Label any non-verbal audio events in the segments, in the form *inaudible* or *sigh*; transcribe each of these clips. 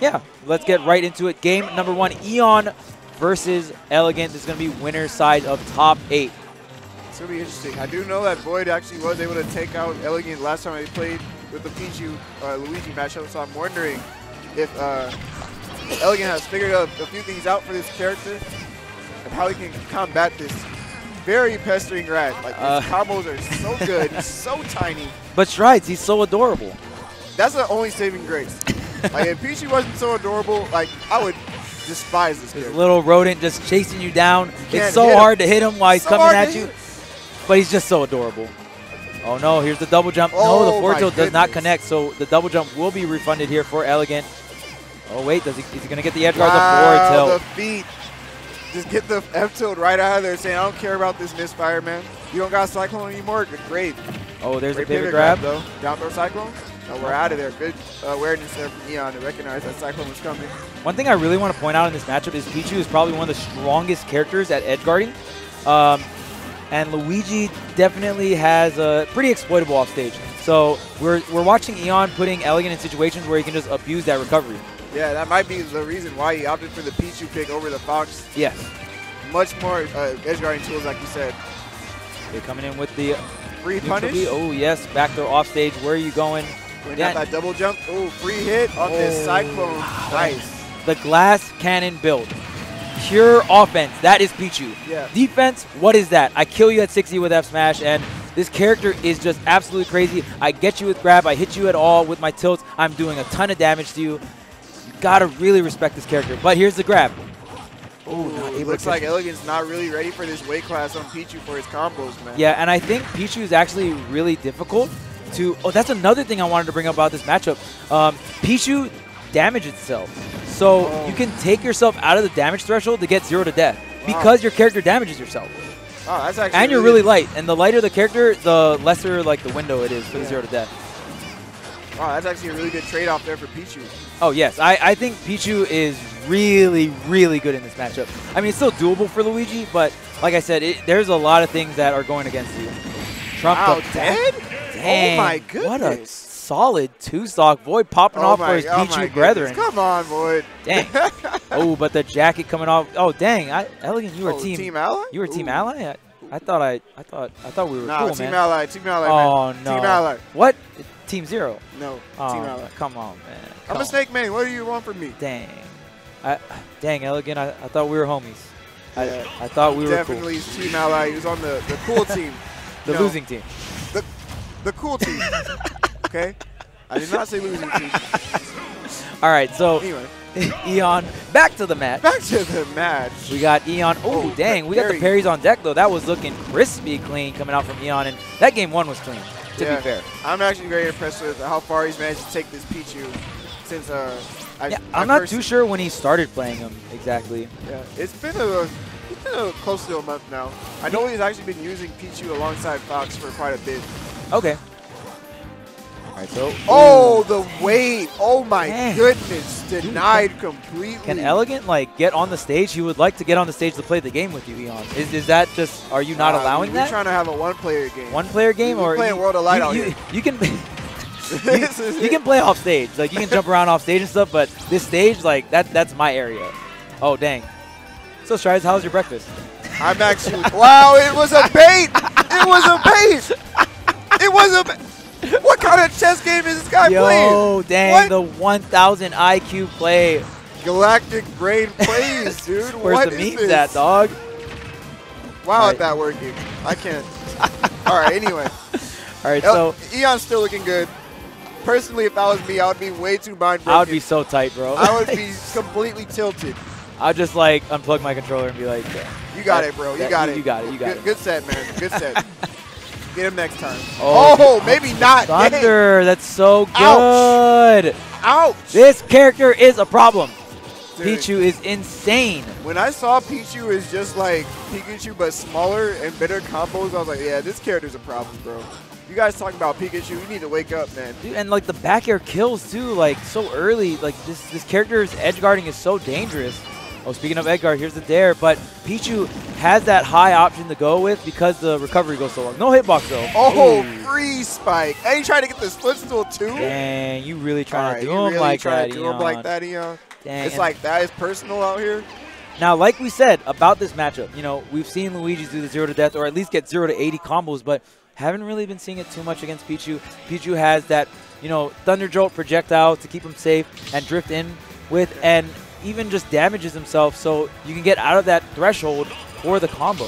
Yeah, let's get right into it. Game number one, Eon versus Elegant. This is going to be winner side of top eight. It's going to be interesting. I do know that Void actually was able to take out Elegant last time they played with the Pichu uh, Luigi matchup, so I'm wondering if uh, Elegant has figured out a few things out for this character and how he can combat this very pestering rat. Like, his uh, combos are *laughs* so good, so tiny. But strides, he's so adorable. That's the only saving grace. Like, if Pichu wasn't so adorable, like, I would despise this, this little rodent just chasing you down. It's so hard to hit him while he's so coming at you. But he's just so adorable. Oh no, here's the double jump. Oh, no, the oh forward tilt does not connect, so the double jump will be refunded here for Elegant. Oh wait, does he, is he going to get the edge guard? Wow, the forward tilt. the feet. Just get the F tilt right out of there saying, I don't care about this misfire, man. You don't got Cyclone anymore? Good, great. Oh, there's great a pivot, grab. grab. though. Down throw Cyclone. Oh, we're out of there. Good awareness there from Eon to recognize that Cyclone was coming. One thing I really want to point out in this matchup is Pichu is probably one of the strongest characters at edge guarding. Um, and Luigi definitely has a pretty exploitable off stage. So we're, we're watching Eon putting Elegant in situations where he can just abuse that recovery. Yeah, that might be the reason why he opted for the Pichu pick over the Fox. Yes. Much more uh, edge guarding tools, like you said. They're coming in with the free punish. Oh, yes, back throw off stage. Where are you going? Going yeah. that double jump. Oh, free hit on oh. this Cyclone. Nice. The glass cannon build. Pure offense. That is Pichu. Yeah. Defense, what is that? I kill you at 60 with F smash, and this character is just absolutely crazy. I get you with grab. I hit you at all with my tilts. I'm doing a ton of damage to you You gotta really respect this character. But here's the grab. Oh, it looks like Elegant's not really ready for this weight class on Pichu for his combos, man. Yeah, and I think Pichu is actually really difficult to. Oh, that's another thing I wanted to bring up about this matchup. Um, Pichu damage itself. So oh. you can take yourself out of the damage threshold to get zero to death wow. because your character damages yourself. Oh, that's actually and you're really, really light. And the lighter the character, the lesser like the window it is for yeah. the zero to death. Wow, that's actually a really good trade-off there for Pichu. Oh, yes. I, I think Pichu is really, really good in this matchup. I mean, it's still doable for Luigi, but like I said, it, there's a lot of things that are going against you. Trump wow, dead? Dang. Oh, my goodness. What a solid two-stock. Void popping oh off my, for his oh Pichu brethren. Come on, Void. Dang. *laughs* oh, but the jacket coming off. Oh, dang. I, Elegant, you were oh, team, team ally? You were Ooh. team ally? I, I thought I, I thought, I thought we were nah, cool, team man. Ally, team ally, Oh man. no. Team ally. What? Team Zero. No, oh, Team Ally. Come on, man. Come I'm a Snake Man. What do you want from me? Dang. I, dang, Elegant, I, I thought we were homies. Yeah. I, I thought we were Definitely cool. Team Ally. He was on the, the cool *laughs* team. the no, losing team. The, cool team. *laughs* okay? I did not say losing team. All right, so anyway. *laughs* Eon back to the match. Back to the match. We got Eon. Oh, oh dang. We got the parries on deck, though. That was looking crispy clean coming out from Eon. And that game one was clean to yeah. be fair. I'm actually very impressed with how far he's managed to take this Pichu since uh, I, yeah, I'm not too sure when he started playing him exactly. Yeah, it's been a it's been a close to a month now. I know he's actually been using Pichu alongside Fox for quite a bit. Okay. Right, so oh, the weight! Oh my Man. goodness! Denied Dude, completely. Can Elegant like get on the stage? He would like to get on the stage to play the game with you, Eon. Is, is that just? Are you not uh, allowing we're that? We're trying to have a one-player game. One-player game, we're or playing World of Light you, out you, here. *laughs* You can. *laughs* *laughs* you, you can play off stage, like you can jump around off stage and stuff, but this stage, like that, that's my area. Oh dang! So Strides, how's your breakfast? I'm actually. wow! It was a bait. It was a bait. Was a. What kind of chess game is this guy Yo, playing? Yo, dang, what? the 1,000 IQ play. Galactic brain *laughs* plays, dude. Where's what the meat this? that, dog? Wow, right. that working. I can't. *laughs* All right, anyway. All right, so. Eon's still looking good. Personally, if that was me, I would be way too mind broken. I would be so tight, bro. I would be *laughs* completely tilted. I'd just like unplug my controller and be like, yeah, You got it, bro. You got you, it. You got it. You got good, it. Good set, man. Good set. Get him next time. Oh, oh maybe not. Thunder, that's so good. Ouch. Ouch. This character is a problem. Dude. Pichu is insane. When I saw Pichu is just like Pikachu but smaller and better combos, I was like, yeah, this character's a problem, bro. You guys talking about Pikachu, you need to wake up, man. Dude, and like the back air kills too, like so early. Like this this character's edge guarding is so dangerous. Oh, speaking of edge guard, here's the dare, but Pichu has that high option to go with because the recovery goes so long. No hitbox though. Oh, Ooh. free spike. And he tried to get the split stool too. Dang, you really trying Alright, to do you him really like trying that, to do him like that, Eon. Dang, It's like that is personal out here. Now, like we said about this matchup, you know, we've seen Luigi do the zero to death or at least get zero to 80 combos, but haven't really been seeing it too much against Pichu. Pichu has that, you know, Thunder Jolt projectile to keep him safe and drift in with, and even just damages himself so you can get out of that threshold for the combo.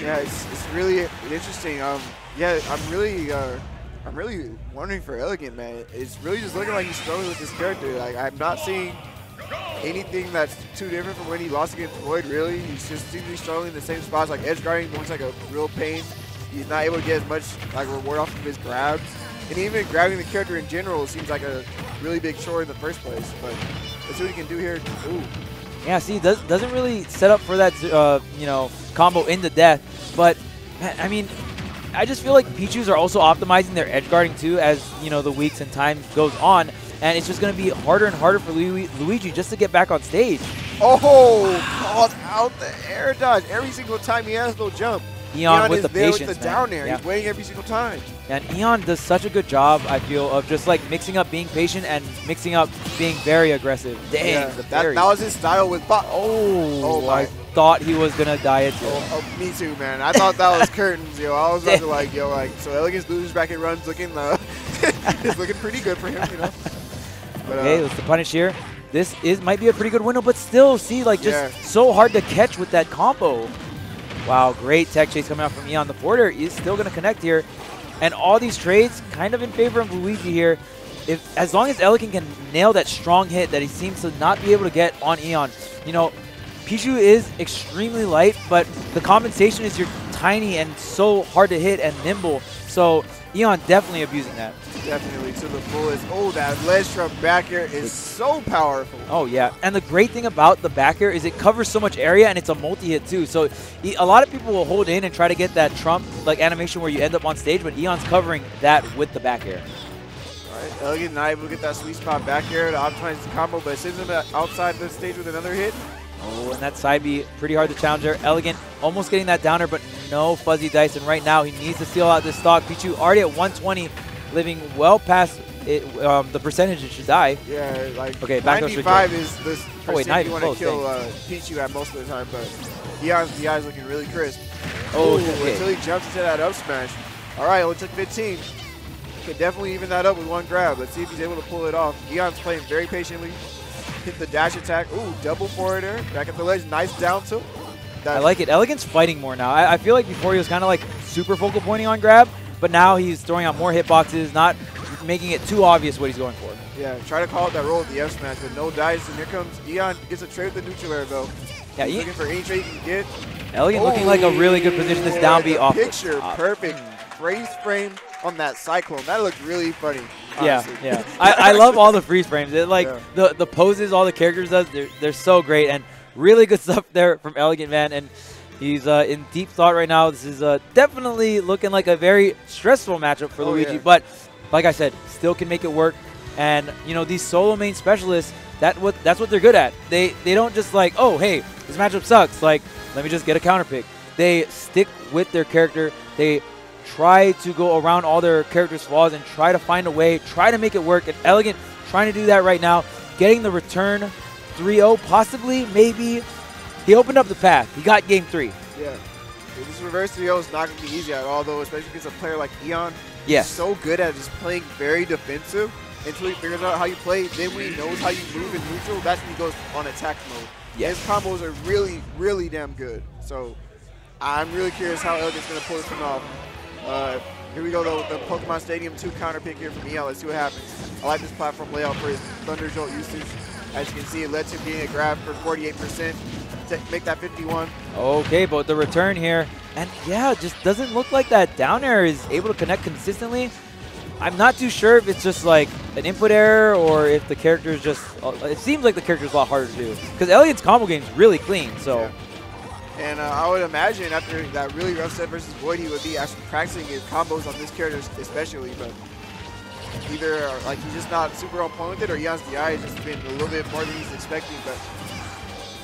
Yeah, it's, it's really interesting. Um, yeah, I'm really, uh, I'm really wondering for Elegant, man. It's really just looking like he's struggling with this character. Like I'm not seeing anything that's too different from when he lost against Void, Really, he's just be struggling in the same spots. Like edge guarding looks like a real pain. He's not able to get as much like reward off of his grabs, and even grabbing the character in general seems like a really big chore in the first place. But let's see what he can do here. Ooh. Yeah, see, does, doesn't really set up for that, uh, you know, combo into death. But, man, I mean, I just feel like Pichus are also optimizing their edge guarding too as, you know, the weeks and time goes on. And it's just going to be harder and harder for Luigi just to get back on stage. Oh, called out the air dodge every single time he has no jump. Eon, with is the there patience, with the man. down air. Yeah. He's waiting every single time. And Eon does such a good job, I feel, of just like mixing up being patient and mixing up being very aggressive. Dang, Yeah, that, that was his style with Bob. oh, Oh, my. I thought he was going to die too. Oh, oh, me too, man. I thought that was *laughs* curtains, yo. I was about to like, yo, like, so Elegant's losers bracket runs looking, uh, *laughs* it's looking pretty good for him, you know. But, Okay, uh, let's the punish here. This is might be a pretty good window, but still, see, like just Yeah. so hard to catch with that combo. Wow, great tech chase coming out from Eon. The border is still going to connect here, and all these trades kind of in favor of Luigi here. If as long as Elegant can nail that strong hit that he seems to not be able to get on Eon, you know, Pichu is extremely light, but the compensation is you're tiny and so hard to hit and nimble. So Eon definitely abusing that. definitely to the fullest. Oh, that ledge from back air is so powerful. Oh yeah, and the great thing about the back air is it covers so much area and it's a multi-hit too. So a lot of people will hold in and try to get that trump like animation where you end up on stage, but Eon's covering that with the back air. All right, Elegant able to get that sweet spot back here to optimize the combo, but it sends him outside the stage with another hit. Oh, and that side B pretty hard to challenge there. Elegant almost getting that downer, but no fuzzy dice. And right now he needs to steal out this stock. Pichu already at 120, living well past it, um, the percentage it should die. Yeah, like Okay, back to switch 95 is the Oh, wait, you want to kill uh, Pichu at most of the time, but Eon's DI is looking really crisp. Oh, Ooh, okay. until he jumps into that up smash. All right, only took 15. Can definitely even that up with one grab. Let's see if he's able to pull it off. Eon's playing very patiently. Hit the dash attack. Ooh, double forward air. Back at the ledge. Nice down tilt. I like it. Elegant's fighting more now. I, I feel like before he was kind of like super focal pointing on grab, but now he's throwing out more hitboxes, not making it too obvious what he's going for. Yeah, try to call out that roll with the F smash, but no dice. And here comes Eon. Gets a trade with the neutral air though. Yeah, He's he, looking for any trade he can get. Elegant looking like a really good position. This down B the off. Picture perfect. Freeze frame on that cyclone. That looked really funny. Yeah, yeah. I, I love *laughs* all the freeze frames. It, like Yeah. the the poses all the characters does, they're, they're so great and really good *laughs* stuff there from Elegant Man. And he's uh, in deep thought right now. This is uh, definitely looking like a very stressful matchup for Oh, Luigi. yeah. But like I said, still can make it work. And you know these solo main specialists, that what that's what they're good at. They they don't just like oh hey this matchup sucks. Like let me just get a counter pick. They stick with their character. They try to go around all their characters' flaws and try to find a way, try to make it work. And Elegant trying to do that right now, getting the return 3-0, possibly, maybe. He opened up the path. He got game three. Yeah. This reverse 3-0 is not going to be easy at all, though, especially against a player like Eon. Yes. He's so good at just playing very defensive until he figures out how you play. Then when he knows how you move in neutral, that's when he goes on attack mode. Yes. His combos are really, really damn good. So I'm really curious how Elegant's going to pull this one off. Uh, here we go, though, with the Pokemon Stadium 2 counter pick here from Eon. Let's see what happens. I like this platform layout for his Thunder Jolt usage. As you can see, it lets him being a grab for 48% to make that 51. Okay, but the return here, and yeah, just doesn't look like that down air is able to connect consistently. I'm not too sure if it's just like an input error or if the character is just. uh, It seems like the character is a lot harder to do because Elliot's combo game is really clean. So Yeah. And uh, I would imagine after that really rough set versus Void, he would be actually practicing his combos on this character especially, but either like he's just not super on point with it or Eon's DI has just been a little bit more than he's expecting, but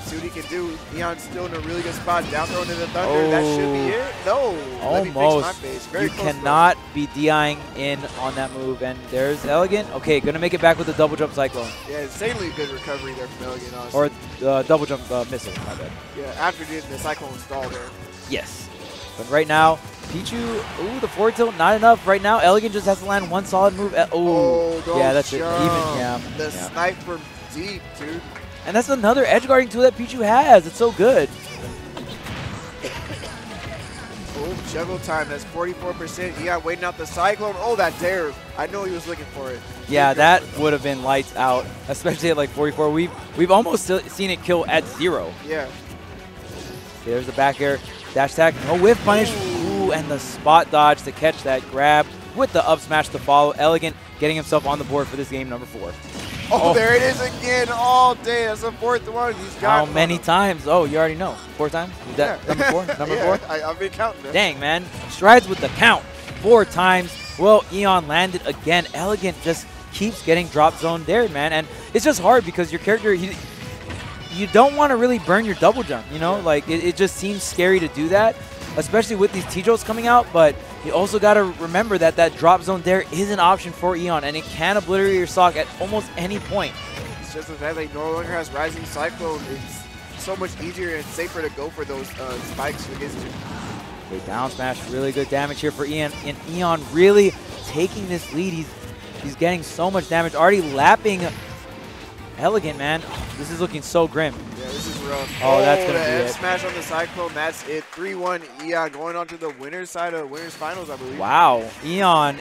see what he can do. Eon's still in a really good spot. Down throw into the thunder. That should be it. No. Let me fix my Almost. You close, though. cannot be DIing in on that move. And there's Elegant. Okay, going to make it back with a double jump cyclone. Yeah, insanely good recovery there from Elegant, honestly. Or uh, double jump uh, missile, my bad. yeah, after getting the Cyclone stall there. Yes. But right now, Pichu, ooh, the forward tilt, not enough. Right now, Elegant just has to land one solid move. Ooh. Oh, yeah, that's it. jump. Even, yeah. The yeah. snipe from deep, dude. And that's another edge guarding tool that Pichu has. It's so good. Oh, juggle time. That's 44%. Yeah, waiting out the Cyclone. Oh, that dare. I know he was looking for it. Yeah, that would have been lights out, especially at like 44. We've we've almost seen it kill at zero. Yeah. There's the back air dash attack, no whiff punish. Ooh, and the spot dodge to catch that grab with the up smash to follow. Elegant getting himself on the board for this game number four. Oh, Oh. there it is again all day. That's the fourth one. He's got How many times? Oh, you already know. Four times? Is that Yeah. number four? *laughs* Number Yeah, four? I, I've been counting. Dang, man. Strides with the count. Four times. Well, Eon landed again. Elegant just keeps getting drop zone there, man. And it's just hard because your character, he, you don't want to really burn your double jump, you know? Yeah. Like, it, it just seems scary to do that, especially with these T-Jolts coming out. But you also got to remember that that drop zone there is an option for Eon, and it can obliterate your sock at almost any point. It's just the fact that he no longer has Rising Cyclone. It's so much easier and safer to go for those uh, spikes against you. Okay, down smash, really good damage here for Eon. And Eon really taking this lead. He's he's getting so much damage, already lapping Elegant, man. This is looking so grim. Yeah, this is rough. Oh, that's oh, gonna the be F it. smash on the Cyclone. That's it. 3-1 Eon going on to the winner's side of winners finals, I believe. Wow, Eon